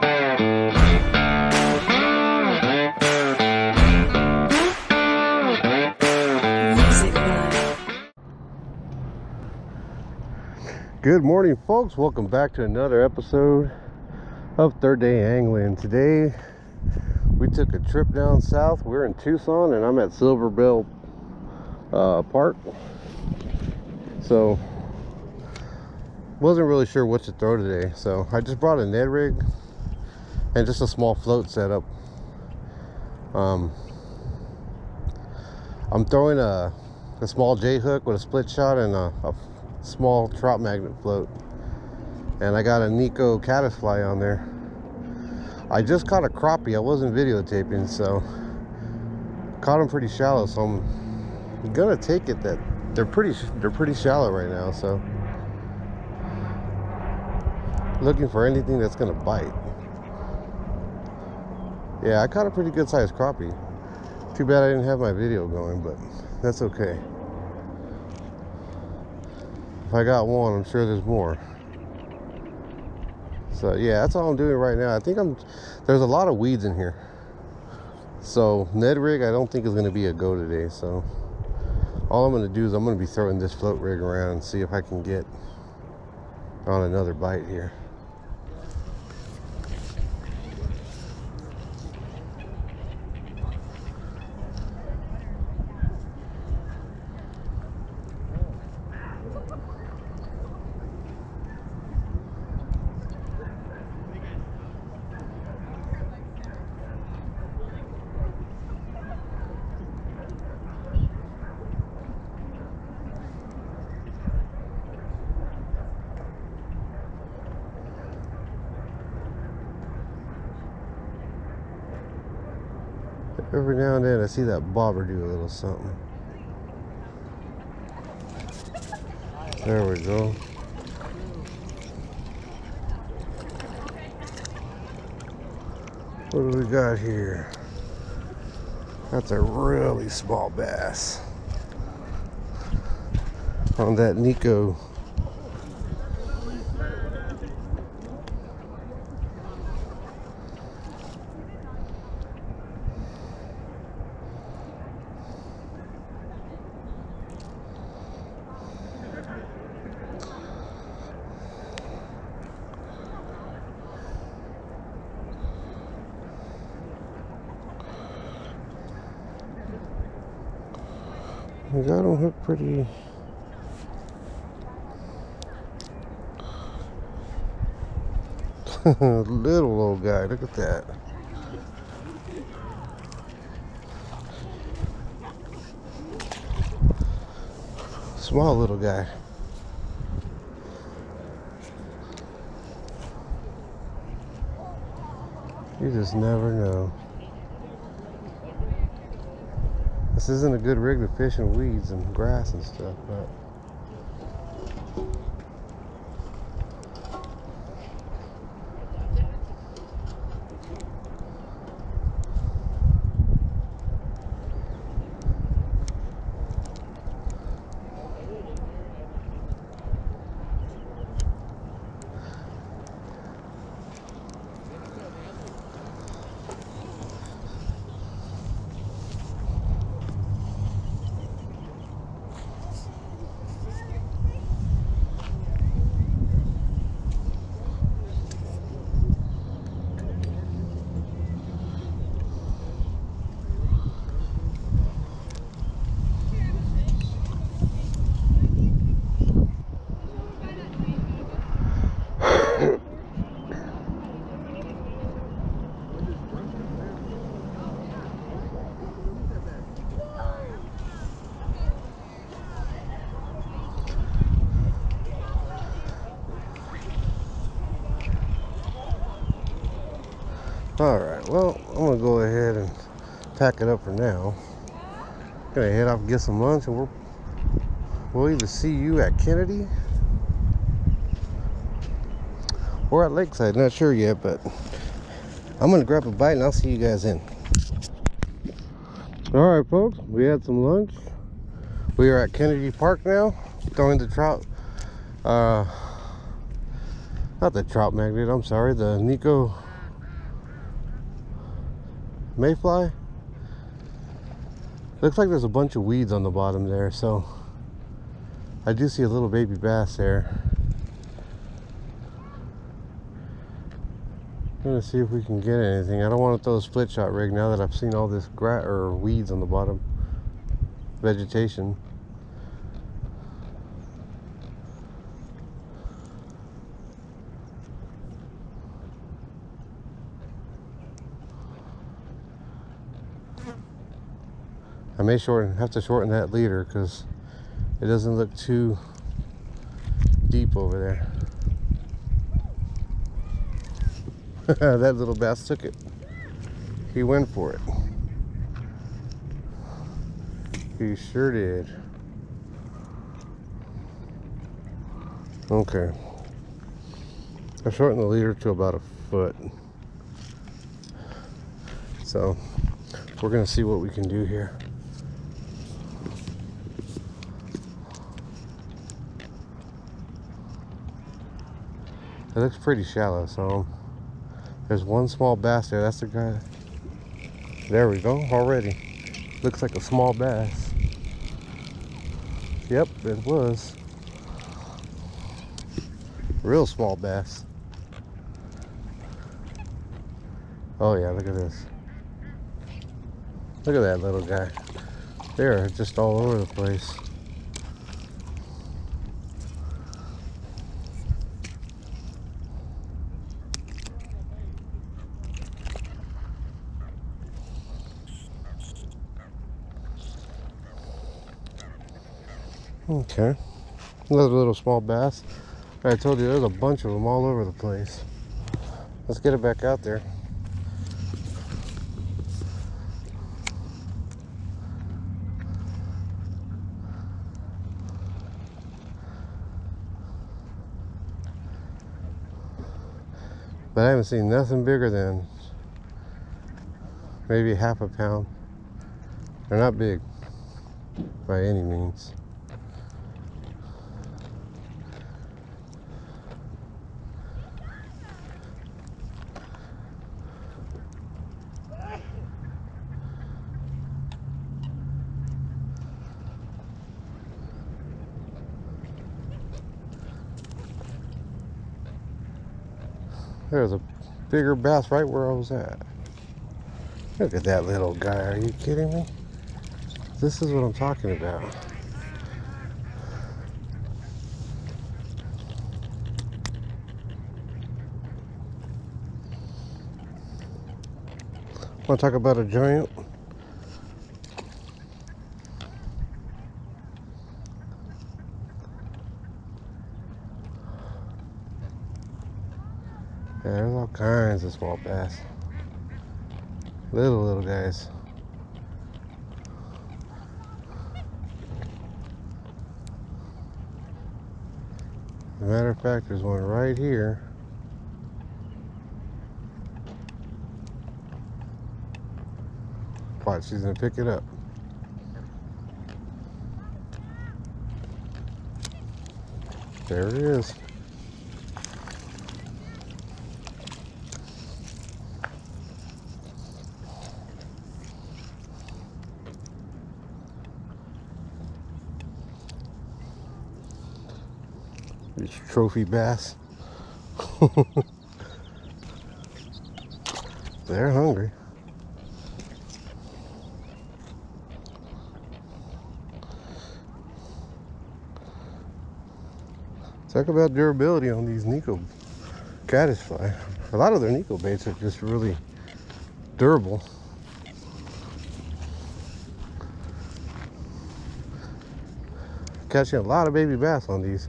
Good morning, folks. Welcome back to another episode of Third Day Angling. Today, we took a trip down south. We're in Tucson, and I'm at Silver Bell uh, Park. So, wasn't really sure what to throw today. So, I just brought a Ned rig and just a small float setup. Um, I'm throwing a, a small J hook with a split shot and a, a small trout magnet float. And I got a Nikko caddisfly on there. I just caught a crappie. I wasn't videotaping, so caught them pretty shallow. So I'm gonna take it that they're pretty they're pretty shallow right now. So looking for anything that's gonna bite. Yeah, I caught a pretty good sized crappie. Too bad I didn't have my video going, but that's okay. If I got one, I'm sure there's more. So yeah, that's all I'm doing right now. I think I'm, there's a lot of weeds in here. So Ned rig, I don't think is gonna be a go today. So all I'm gonna do is I'm gonna be throwing this float rig around and see if I can get on another bite here. Every now and then I see that bobber do a little something. There we go. What do we got here? That's a really small bass. On that Nikko Got him hooked pretty. little old guy, look at that. Small little guy. You just never know. This isn't a good rig to fish in weeds and grass and stuff, but All right, well, I'm gonna go ahead and pack it up for now. Gonna head off and get some lunch and we'll, we'll either see you at Kennedy or at Lakeside, not sure yet, but I'm gonna grab a bite and I'll see you guys in. All right, folks, we had some lunch. We are at Kennedy Park now, throwing the trout, uh, not the trout magnet, I'm sorry, the Nikko mayfly. Looks like there's a bunch of weeds on the bottom there, so I do see a little baby bass there. I'm gonna see if we can get anything. I don't want to throw a split shot rig now that I've seen all this grass or weeds on the bottom. Vegetation. I may shorten, have to shorten that leader because it doesn't look too deep over there. that little bass took it. He went for it. He sure did. Okay. I shortened the leader to about a foot. So we're gonna see what we can do here. It looks pretty shallow, so there's one small bass there. That's the guy. There we go, already. Looks like a small bass. Yep, it was. Real small bass. Oh yeah, look at this. Look at that little guy. They're just all over the place. Okay. Another little small bass. I told you there's a bunch of them all over the place. Let's get it back out there. But I haven't seen nothing bigger than maybe half a pound. They're not big by any means. There's a bigger bass right where I was at. Look at that little guy. Are you kidding me? This is what I'm talking about. Want to talk about a giant? Yeah, there's all kinds of small bass. Little, little guys. As a matter of fact, there's one right here. Watch, she's gonna pick it up. There it is. These trophy bass. They're hungry. Talk about durability on these Nikko caddisfly. A lot of their Nikko baits are just really durable. Catching a lot of baby bass on these.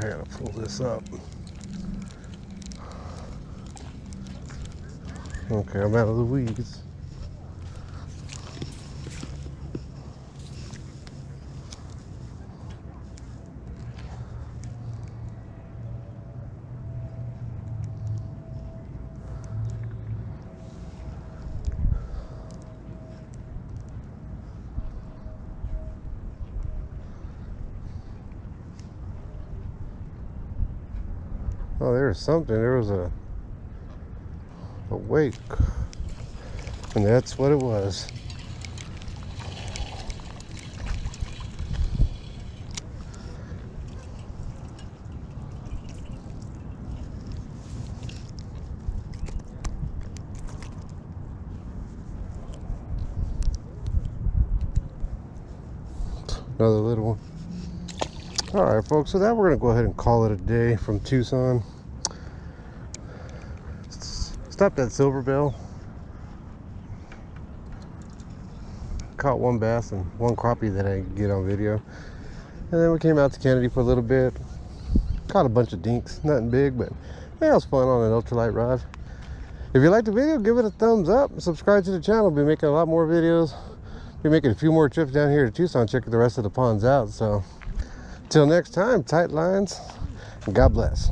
I gotta pull this up. Okay, I'm out of the weeds. Oh, there was something. There was a a wake, and that's what it was. Another little one. All right, folks. So that we're gonna go ahead and call it a day from Tucson. S- Stopped at Silverbell. Caught one bass and one crappie that I could get on video. And then we came out to Kennedy for a little bit. Caught a bunch of dinks. Nothing big, but yeah, it was fun on an ultralight rod. If you liked the video, give it a thumbs up. Subscribe to the channel. Be making a lot more videos. Be making a few more trips down here to Tucson, checking the rest of the ponds out. So Till next time, tight lines, and God bless.